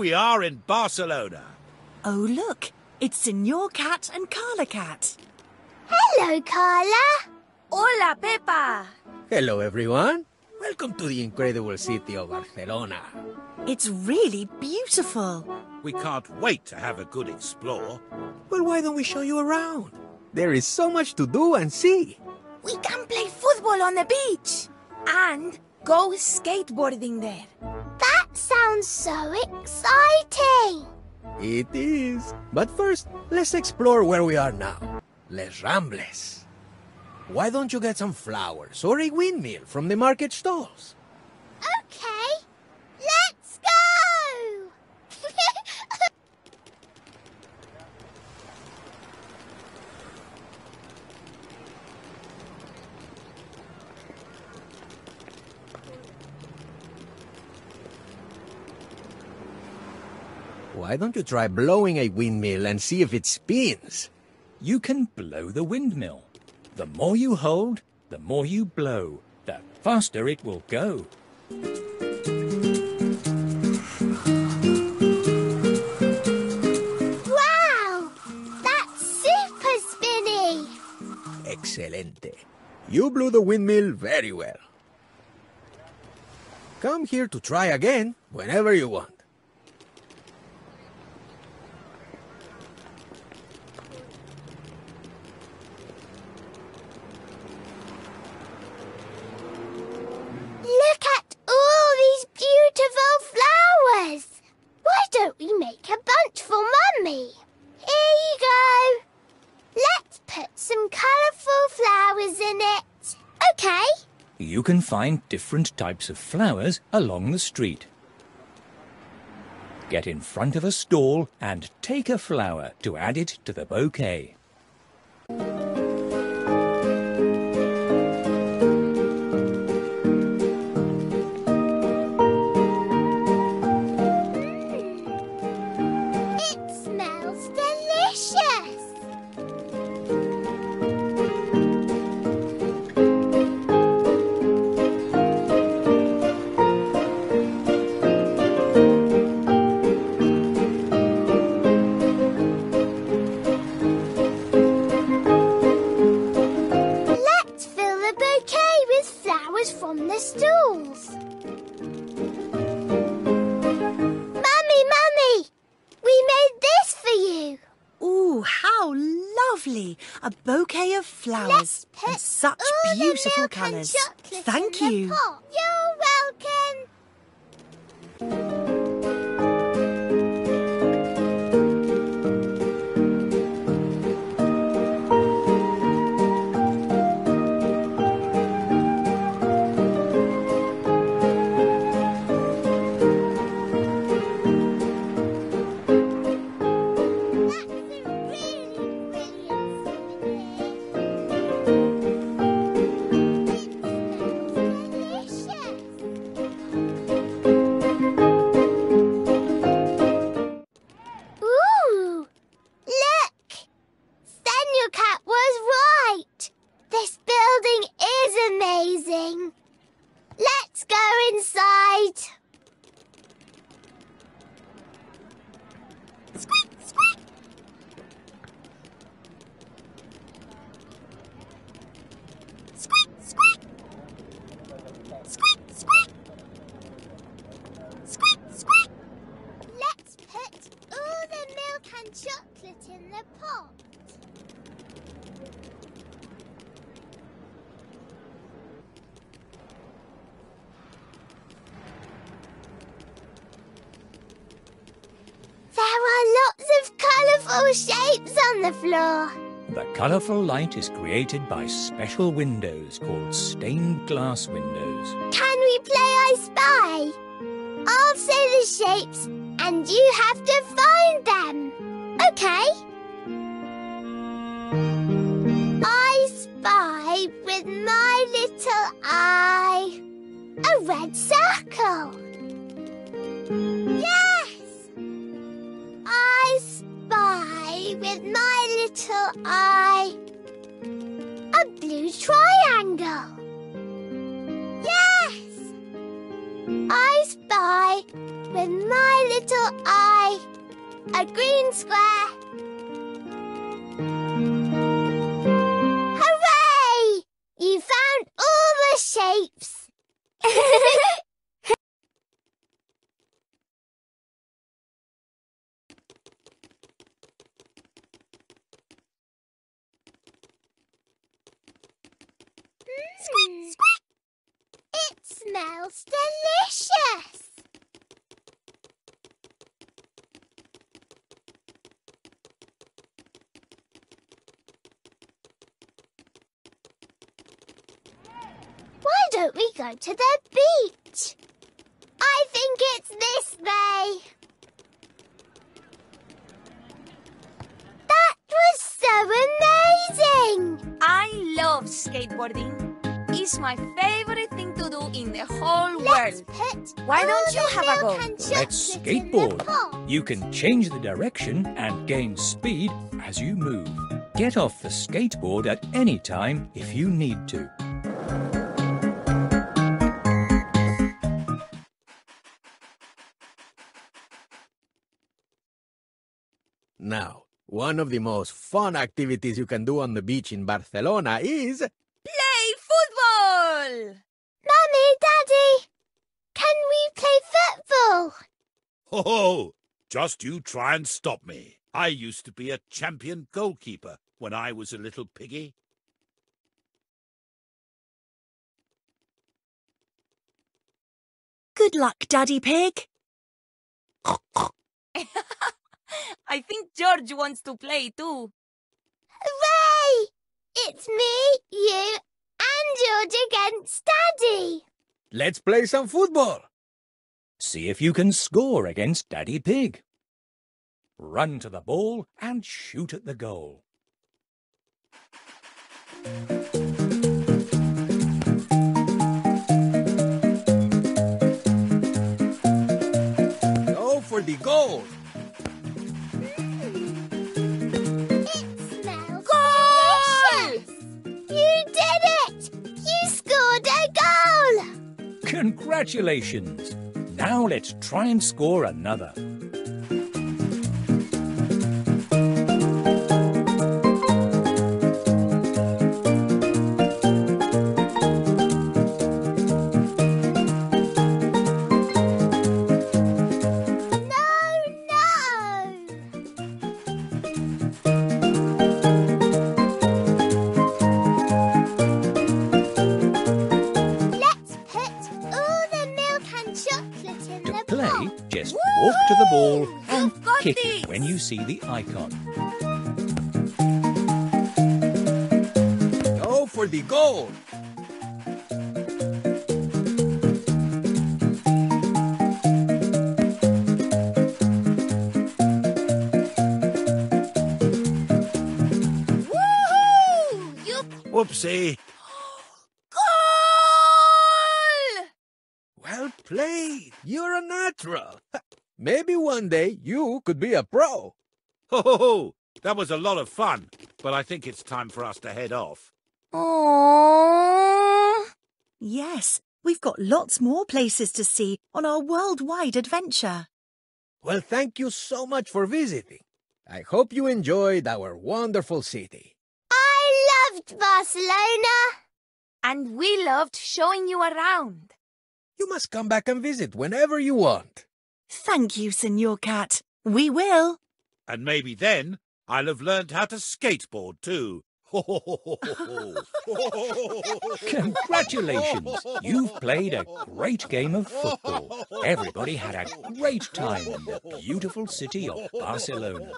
we are in Barcelona. Oh, look. It's Senor Cat and Carla Cat. Hello, Carla. Hola, Peppa. Hello, everyone. Welcome to the incredible city of Barcelona. It's really beautiful. We can't wait to have a good explore. Well, why don't we show you around? There is so much to do and see. We can play football on the beach and go skateboarding there. Sounds so exciting. It is. But first, let's explore where we are now. Les Rambles. Why don't you get some flowers or a windmill from the market stalls? Okay, let's go. Why don't you try blowing a windmill and see if it spins? You can blow the windmill. The more you hold, the more you blow, the faster it will go. wow, that's super spinny. Excelente. You blew the windmill very well. Come here to try again whenever you want. Look at all these beautiful flowers. Why don't we make a bunch for Mummy? Here you go. Let's put some colourful flowers in it. Okay. You can find different types of flowers along the street. Get in front of a stall and take a flower to add it to the bouquet. For you. Ooh, how lovely! A bouquet of flowers and such beautiful colours. Thank you. You're welcome. Inside! Squeak, squeak! Squeak, squeak! Squeak, squeak! Squeak, squeak! Let's put all the milk and chocolate in the pot. There are lots of colourful shapes on the floor. The colourful light is created by special windows called stained glass windows. Can we play I Spy? I'll say the shapes and you have to find them. Okay? I spy with my little eye a red circle. With my little eye a blue triangle. Yes! I spy with my little eye a green square. Hooray! You found all the shapes. Delicious. Why don't we go to the beach? I think it's this way. That was so amazing! I love skateboarding. It's my favorite thing to do in the whole Let's world. put Why don't you have a milk go? and Let's chocolate in the skateboard. You can change the direction and gain speed as you move. Get off the skateboard at any time if you need to. Now, one of the most fun activities you can do on the beach in Barcelona is Play football! Mummy, Daddy, can we play football? Ho ho! Just you try and stop me. I used to be a champion goalkeeper when I was a little piggy. Good luck, Daddy Pig. I think George wants to play too. Hooray! It's me, you, and George against Daddy. let's play some football. See if you can score against Daddy Pig. Run to the ball and shoot at the goal. Go for the goal. Congratulations! Now let's try and score another. See the icon. Go for the goal. Woohoo! You Whoopsie! goal! Well played. You're a natural. Maybe one day you could be a pro. Ho ho ho! That was a lot of fun, but I think it's time for us to head off. Aww. Yes, we've got lots more places to see on our worldwide adventure. Well, thank you so much for visiting. I hope you enjoyed our wonderful city. I loved Barcelona. And we loved showing you around. You must come back and visit whenever you want. Thank you, Senor Cat. We will. And maybe then I'll have learned how to skateboard too. Congratulations! You've played a great game of football. Everybody had a great time in the beautiful city of Barcelona.